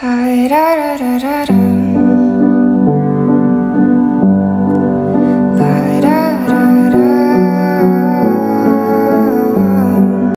Hi, da, da, da, da, da.